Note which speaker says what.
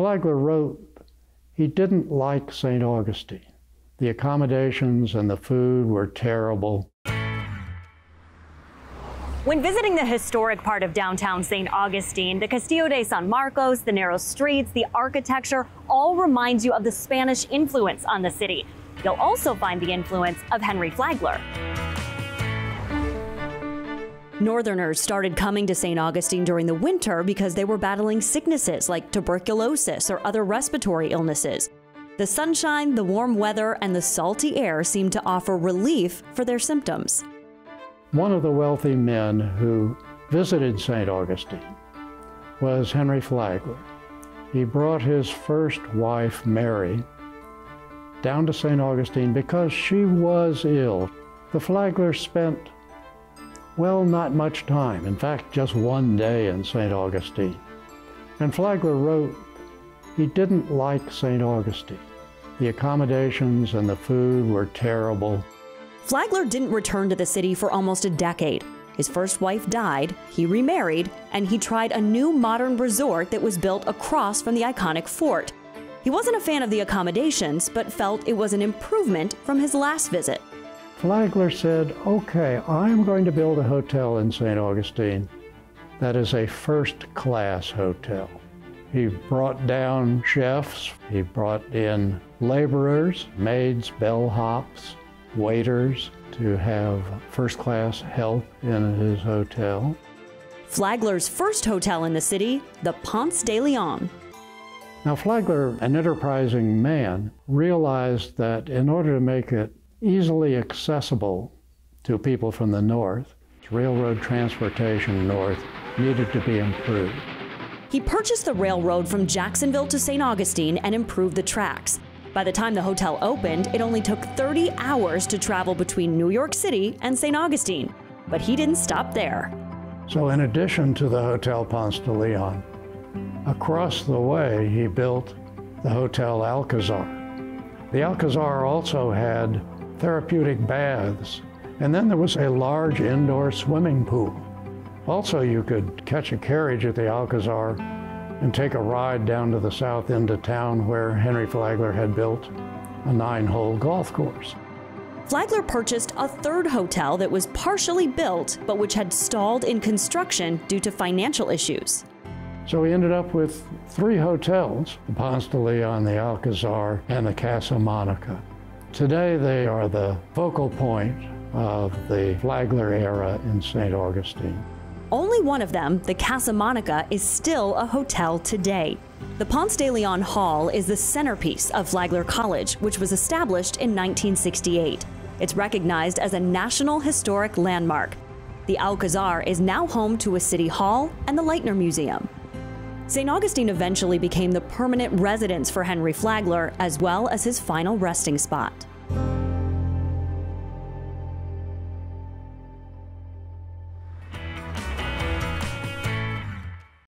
Speaker 1: Flagler wrote he didn't like St. Augustine. The accommodations and the food were terrible.
Speaker 2: When visiting the historic part of downtown St. Augustine, the Castillo de San Marcos, the narrow streets, the architecture all reminds you of the Spanish influence on the city. You'll also find the influence of Henry Flagler. Northerners started coming to St. Augustine during the winter because they were battling sicknesses like tuberculosis or other respiratory illnesses. The sunshine, the warm weather, and the salty air seemed to offer relief for their symptoms.
Speaker 1: One of the wealthy men who visited St. Augustine was Henry Flagler. He brought his first wife, Mary, down to St. Augustine because she was ill. The Flaglers spent, well, not much time. In fact, just one day in St. Augustine. And Flagler wrote he didn't like St. Augustine. The accommodations and the food were terrible.
Speaker 2: Flagler didn't return to the city for almost a decade. His first wife died, he remarried, and he tried a new modern resort that was built across from the iconic fort. He wasn't a fan of the accommodations, but felt it was an improvement from his last visit.
Speaker 1: Flagler said, Okay, I'm going to build a hotel in St. Augustine that is a first class hotel. He brought down chefs, he brought in laborers, maids, bellhops, waiters to have first class help in his hotel.
Speaker 2: Flagler's first hotel in the city, the Ponce de Leon.
Speaker 1: Now, Flagler, an enterprising man, realized that in order to make it easily accessible to people from the north, railroad transportation north needed to be improved.
Speaker 2: He purchased the railroad from Jacksonville to St. Augustine and improved the tracks. By the time the hotel opened, it only took 30 hours to travel between New York City and St. Augustine. But he didn't stop there.
Speaker 1: So, in addition to the Hotel Ponce de Leon, across the way he built the Hotel Alcazar. The Alcazar also had therapeutic baths, and then there was a large indoor swimming pool. Also, you could catch a carriage at the Alcazar and take a ride down to the south end of town where Henry Flagler had built a nine hole golf course.
Speaker 2: Flagler purchased a third hotel that was partially built, but which had stalled in construction due to financial issues.
Speaker 1: So we ended up with three hotels the Ponce de Leon, the Alcazar, and the Casa Monica. Today they are the focal point of the Flagler era in St. Augustine.
Speaker 2: Only one of them, the Casa Monica, is still a hotel today. The Ponce de Leon Hall is the centerpiece of Flagler College, which was established in 1968. It's recognized as a National Historic Landmark. The Alcazar is now home to a city hall and the Lightner Museum. St. Augustine eventually became the permanent residence for Henry Flagler, as well as his final resting spot.